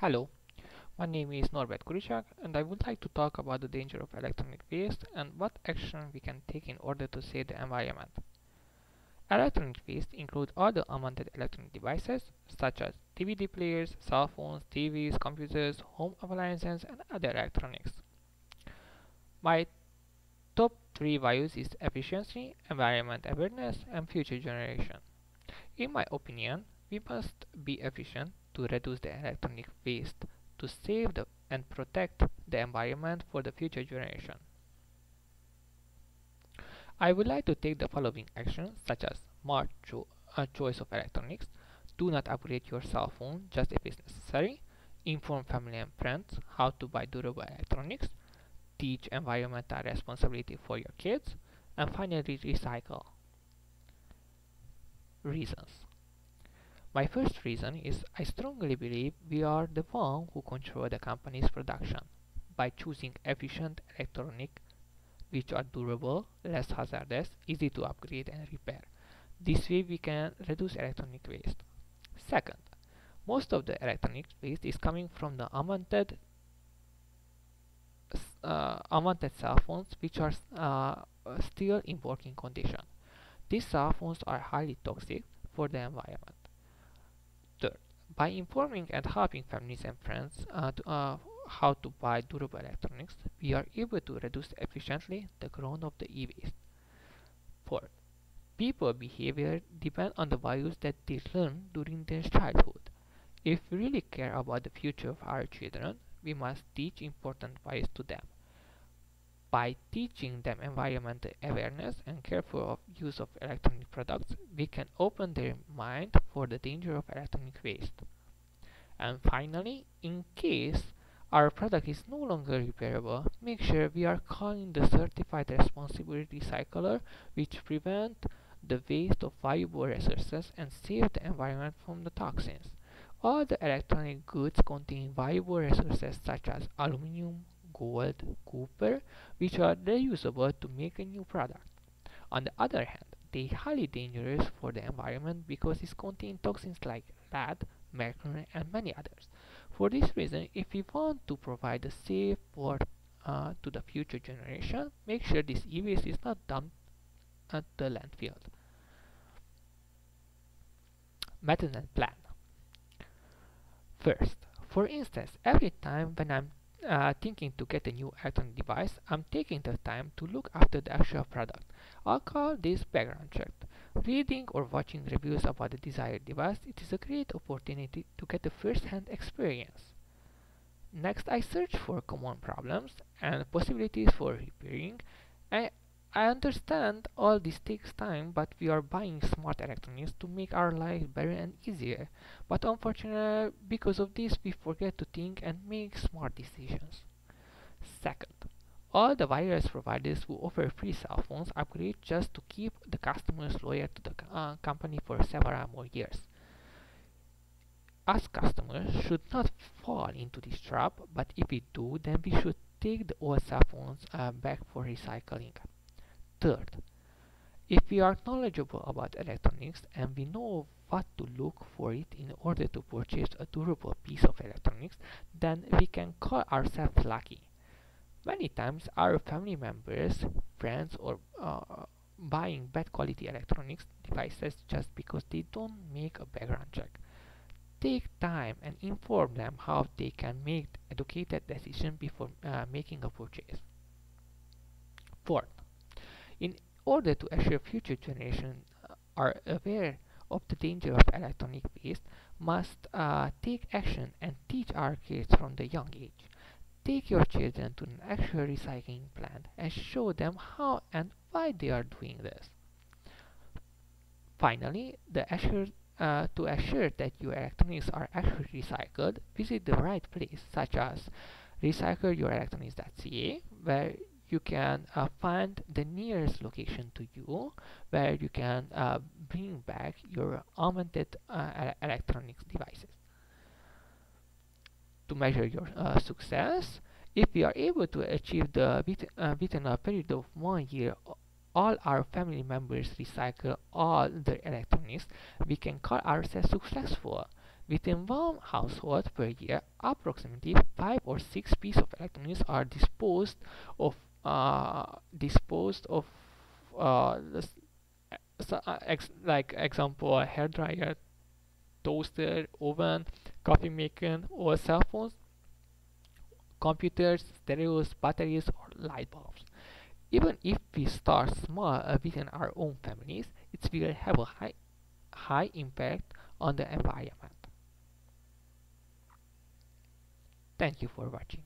Hello, my name is Norbert Curiciac and I would like to talk about the danger of electronic waste and what action we can take in order to save the environment. Electronic waste includes all the unwanted electronic devices such as DVD players, cell phones, TVs, computers, home appliances and other electronics. My top three values is efficiency, environment awareness and future generation. In my opinion, we must be efficient to reduce the electronic waste to save the, and protect the environment for the future generation. I would like to take the following actions such as smart cho uh, choice of electronics, do not upgrade your cell phone just if it's necessary, inform family and friends how to buy durable electronics, teach environmental responsibility for your kids, and finally recycle. Reasons my first reason is I strongly believe we are the one who control the company's production by choosing efficient electronic which are durable, less hazardous, easy to upgrade and repair. This way we can reduce electronic waste. Second, most of the electronic waste is coming from the unwanted uh, unwanted cell phones which are uh, still in working condition. These cell phones are highly toxic for the environment. By informing and helping families and friends uh, to, uh, how to buy durable electronics, we are able to reduce efficiently the growth of the e-waste. Fourth, people behavior depend on the values that they learn during their childhood. If we really care about the future of our children, we must teach important values to them. By teaching them environmental awareness and careful use of electronic products, we can open their mind for the danger of electronic waste. And finally, in case our product is no longer repairable, make sure we are calling the certified responsible recycler which prevent the waste of valuable resources and save the environment from the toxins. All the electronic goods contain valuable resources such as aluminum, gold, copper, which are reusable to make a new product. On the other hand, they are highly dangerous for the environment because it contains toxins like lead, mercury, and many others. For this reason, if we want to provide a safe world uh, to the future generation, make sure this e-waste is not dumped at the landfill. And plan. First, for instance, every time when I'm uh, thinking to get a new electronic device, I'm taking the time to look after the actual product. I'll call this background check. Reading or watching reviews about the desired device, it is a great opportunity to get a first-hand experience. Next, I search for common problems and possibilities for repairing. I understand all this takes time, but we are buying smart electronics to make our life better and easier. But unfortunately, because of this, we forget to think and make smart decisions. Second, all the wireless providers who offer free cell phones upgrade just to keep the customers loyal to the uh, company for several more years. Us customers should not fall into this trap, but if we do, then we should take the old cell phones uh, back for recycling. Third, if we are knowledgeable about electronics and we know what to look for it in order to purchase a durable piece of electronics, then we can call ourselves lucky. Many times our family members, friends or uh, buying bad quality electronics devices just because they don't make a background check. Take time and inform them how they can make educated decision before uh, making a purchase. Fourth, in order to assure future generations uh, are aware of the danger of electronic waste, must uh, take action and teach our kids from the young age. Take your children to an actual recycling plant and show them how and why they are doing this. Finally, the assure, uh, to assure that your electronics are actually recycled, visit the right place, such as recycleyourelectronics.ca, where you can uh, find the nearest location to you where you can uh, bring back your augmented uh, electronics devices. To measure your uh, success, if we are able to achieve the uh, within a period of one year all our family members recycle all their electronics, we can call ourselves successful. Within one household per year, approximately 5 or 6 pieces of electronics are disposed of disposed of uh, uh, ex like example a hair dryer toaster oven coffee maker or cell phones computers stereos batteries or light bulbs. Even if we start small uh, within our own families it will have a high high impact on the environment. Thank you for watching